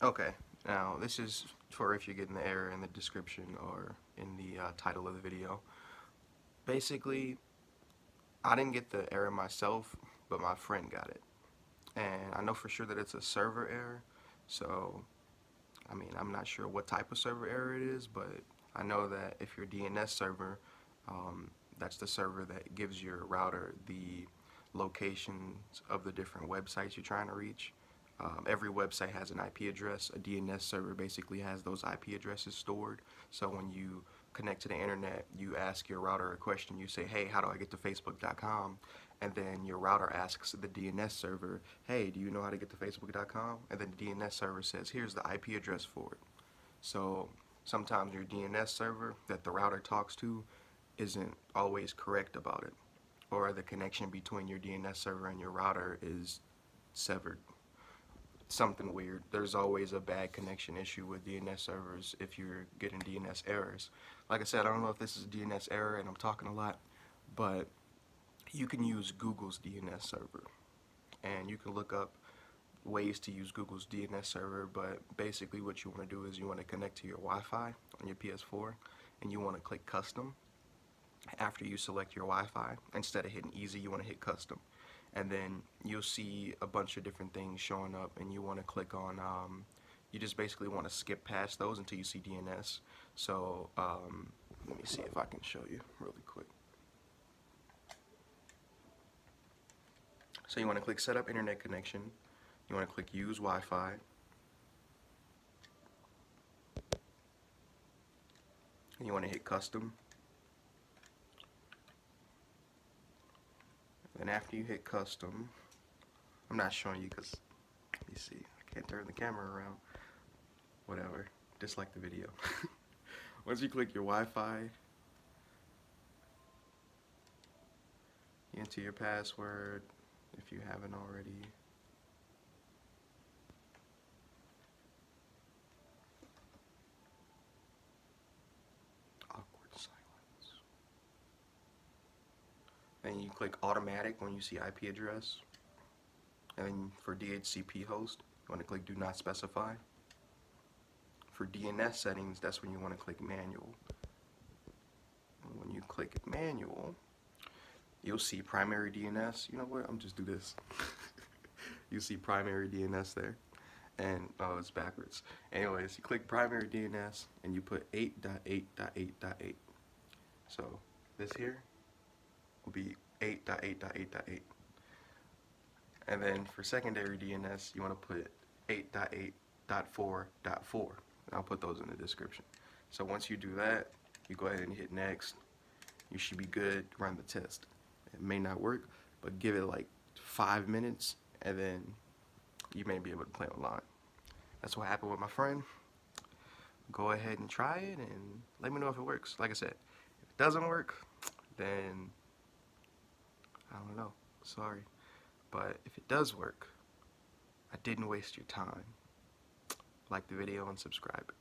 Okay, now this is for if you get the error in the description or in the uh, title of the video. Basically, I didn't get the error myself, but my friend got it. And I know for sure that it's a server error, so I mean, I'm not sure what type of server error it is, but I know that if your DNS server, um, that's the server that gives your router the locations of the different websites you're trying to reach. Um, every website has an IP address. A DNS server basically has those IP addresses stored. So when you connect to the internet, you ask your router a question. You say, hey, how do I get to facebook.com? And then your router asks the DNS server, hey, do you know how to get to facebook.com? And then the DNS server says, here's the IP address for it. So sometimes your DNS server that the router talks to isn't always correct about it. Or the connection between your DNS server and your router is severed something weird. There's always a bad connection issue with DNS servers if you're getting DNS errors. Like I said, I don't know if this is a DNS error and I'm talking a lot, but you can use Google's DNS server. And you can look up ways to use Google's DNS server, but basically what you want to do is you want to connect to your Wi-Fi on your PS4 and you want to click custom after you select your Wi-Fi. Instead of hitting easy, you want to hit custom and then you'll see a bunch of different things showing up and you want to click on um, you just basically want to skip past those until you see DNS so um, let me see if I can show you really quick. So you want to click set up internet connection. You want to click use Wi-Fi. And you want to hit custom Then after you hit custom, I'm not showing you because you see, I can't turn the camera around. Whatever, just like the video. Once you click your Wi-Fi, you enter your password if you haven't already. You click automatic when you see IP address. And for DHCP host you want to click do not specify. For DNS settings that's when you want to click manual. And when you click manual you'll see primary DNS you know what? I'm just do this. You see primary DNS there. And oh it's backwards. Anyways you click primary DNS and you put 8.8.8.8 so this here will be 8.8.8.8. And then for secondary DNS, you want to put 8.8.4.4. I'll put those in the description. So once you do that, you go ahead and hit next. You should be good run the test. It may not work, but give it like five minutes and then you may be able to play online. That's what happened with my friend. Go ahead and try it and let me know if it works. Like I said, if it doesn't work, then I don't know. Sorry. But if it does work, I didn't waste your time. Like the video and subscribe.